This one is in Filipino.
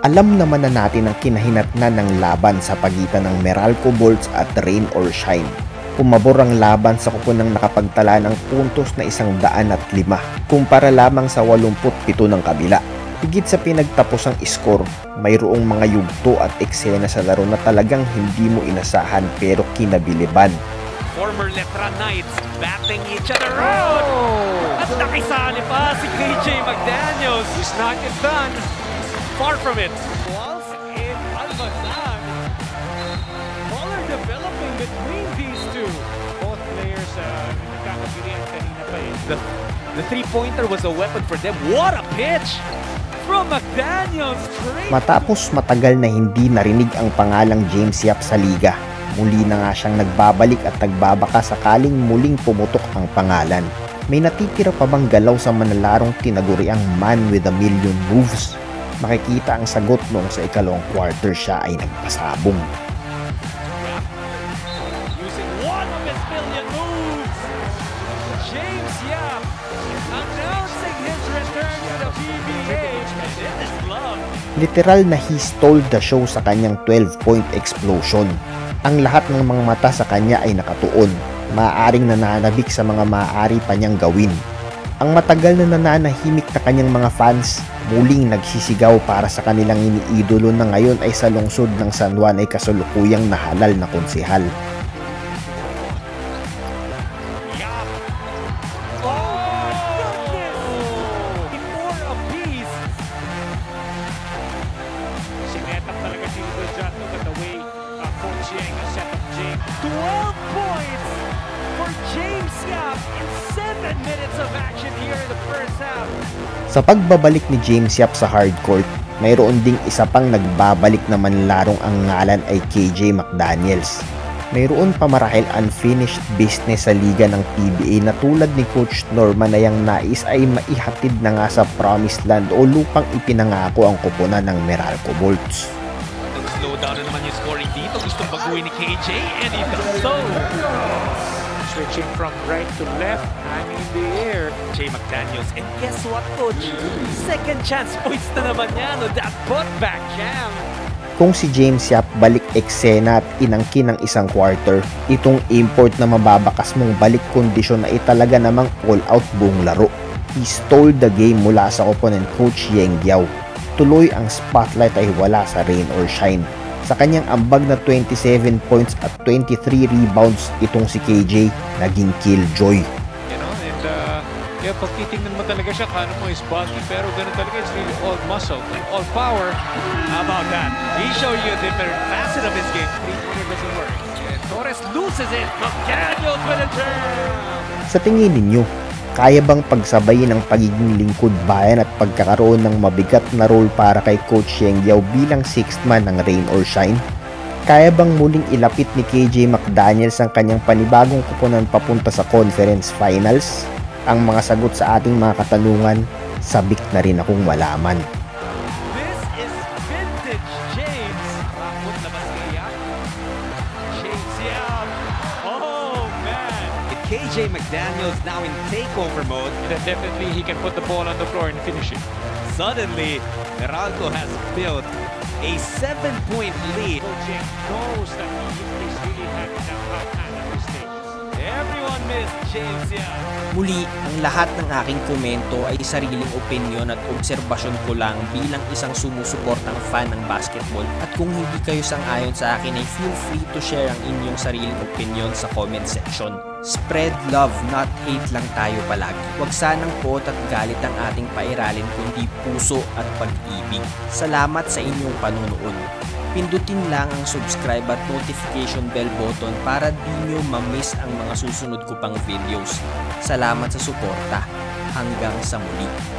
Alam naman na natin ang kinahinatnan ng laban sa pagitan ng Meralco Bolts at Rain or Shine. Pumabor ang laban sa kupunang nakapagtala ng puntos na isang daan at lima kumpara lamang sa 87 ng kabila. Higit sa pinagtapos ang score, mayroong mga yugto at eksena sa laro na talagang hindi mo inasahan pero kinabiliban. Former Letra Knights batting each other out. At nakisali pa si KJ McDaniels. He's not yet done. Far from it. Walls in Albanzan. Color developing between these two. both players uh, nagkakagirian kanina pa eh. The, the three-pointer was a weapon for them. What a pitch from McDaniels. Matapos matagal na hindi narinig ang pangalang James Yap sa liga, muli na nga siyang nagbabalik at nagbabaka sakaling muling pumutok ang pangalan. May natitira pa bang galaw sa manalarong tinaguriang man with a million moves? Makikita ang sagot noong sa ikalawang quarter siya ay nagpasabong. using one of his million moves. James Yap announcing his return to the PBA. And it is love. Literal na he stole the show sa kanyang 12-point explosion. Ang lahat ng mga mata sa kanya ay nakatuon, maaaring nananabik sa mga maaari pa niyang gawin. Ang matagal na nananahimik na kanyang mga fans, muling nagsisigaw para sa kanilang iniidolo na ngayon ay sa lungsod ng San Juan ay kasulukuyang nahalal na konsihal. Uh, Coach Yang has set up James. 12 points Sa pagbabalik ni James Yap sa hardcourt, mayroon ding isa pang nagbabalik na manlarong ang ngalan ay KJ McDaniels. Mayroon pa marahil unfinished business sa liga ng PBA na tulad ni Coach Norman na yung nais ay maihatid na nga sa promised land o lupang ipinangako ang kupunan ng Meralco Bolts. Nag-slow down na naman yung scoring dito. Gustong baguhin ni KJ and he does so. Switching from right to left, hanging in the air. Jay McDaniels. And guess what, Coach? Second chance points na naman yan on that putback jam. Kung si James Yap balik eksena at inangkin ng isang quarter, itong import na mababakas mong balik kondisyon na italaga namang all-out buong laro. He stole the game mula sa opponent coach Yeng Giao. Tuloy ang spotlight ay wala sa rain or shine. Sa kanyang ambag na 27 points at 23 rebounds, itong si KJ naging killjoy. You know, and uh, yeah, pag titingnan mo talaga siya, kano mo is bulky, pero ganun talaga, it's really all muscle all power. How about that? He showed you a different facet of his game. Three-pointer doesn't work. And Torres loses it. McDaniels with a jam. Sa tingin ninyo, kaya bang pagsabayin ang pagiging lingkod bayan at pagkakaroon ng mabigat na role para kay Coach Yeng Giao bilang sixth man ng Rain or Shine? Kaya bang muling ilapit ni KJ McDaniels ang kanyang panibagong kupunan papunta sa conference finals? Ang mga sagot sa ating mga katanungan, sabik na rin akong malaman. This is vintage KJ McDaniels now in takeover mode, Then definitely he can put the ball on the floor and finish it. suddenly, Meralco has built a seven-point lead. Knows that he is really having that hot hand at this stage. Everyone missed James Yap. Muli, ang lahat ng aking komento ay sariling opinion at obserbasyon ko lang bilang isang sumusuportang fan ng basketball. At kung hindi kayo sang-ayon sa akin ay feel free to share ang inyong sariling opinion sa comment section. Spread love, not hate lang tayo palagi. Huwag sanang pot at galit ang ating pairalin kundi puso at pag-ibig. Salamat sa inyong panunood. Pindutin lang ang subscribe at notification bell button para di nyo ma-miss ang mga susunod ko pang videos. Salamat sa suporta. Hanggang sa muli.